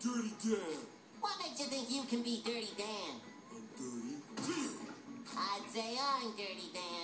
Dirty Dan. What makes you think you can be Dirty Dan? I'm dirty Dan. I'd say I'm Dirty Dan.